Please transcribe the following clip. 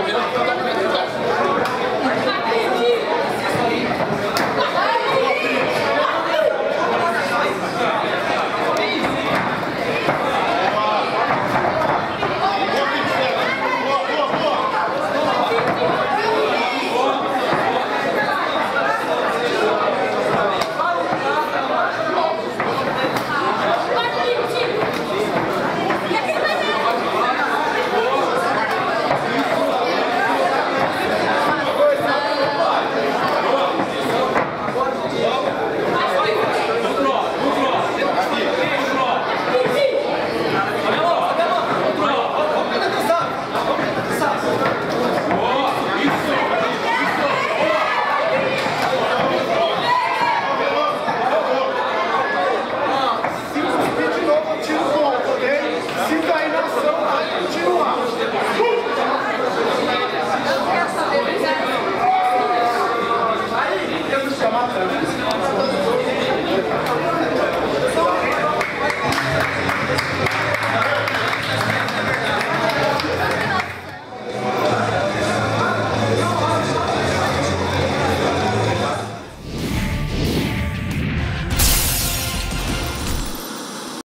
coming up.